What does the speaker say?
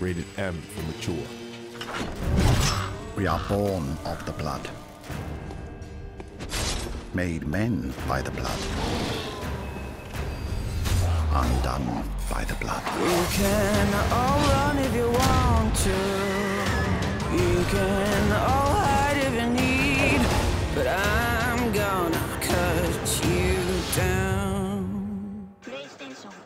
Rated M for mature. We are born of the blood. Made men by the blood. Undone by the blood.